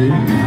you.